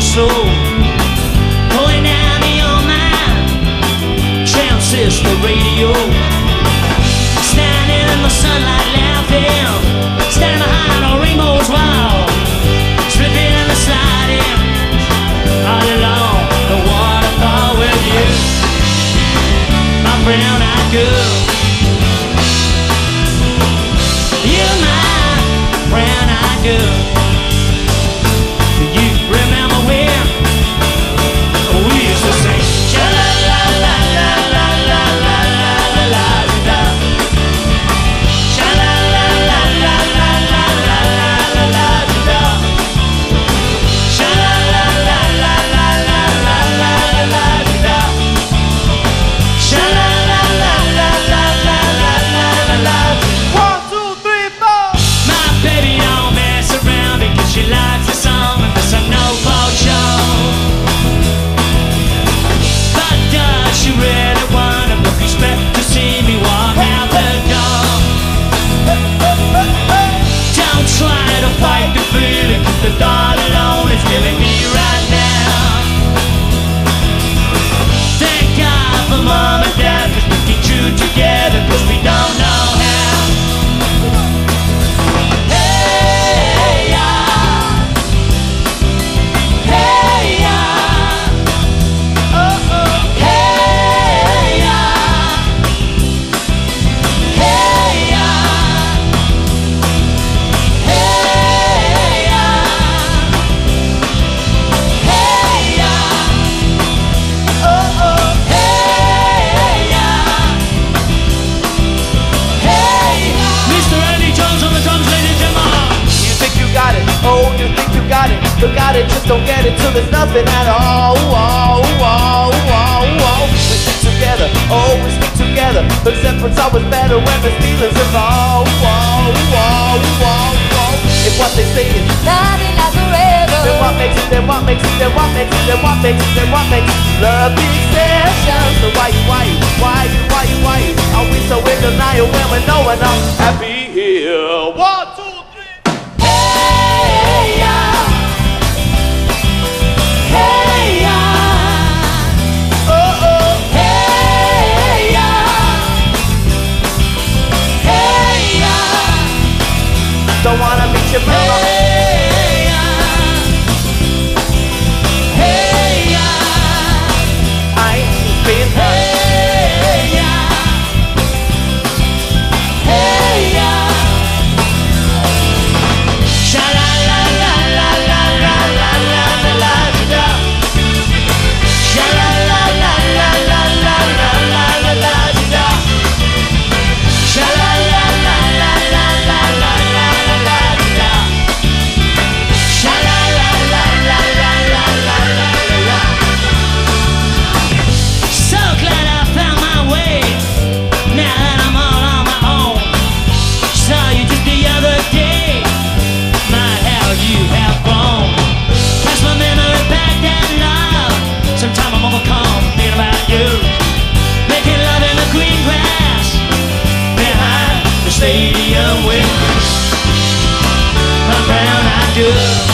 soul Pulling out the old mind Chances the radio. Standing in the sunlight laughing Standing behind a rainbow's wall Slipping and sliding All along the waterfall with you. My brown-eyed girl die. Still got it, just don't get it till there's nothing at all. Oh, oh, oh, oh, We stick together, oh, we stick together. Except for it's always better when there's feelings involved. Oh, oh, oh, oh, If what they say is loving lasts forever, then what makes it? Then what makes it? Then what makes it? Then what makes it? Then what makes it? Love the exception. So why you, why you, why you, why you, why you? Are we so in denial when we know we're not happy here? What? good.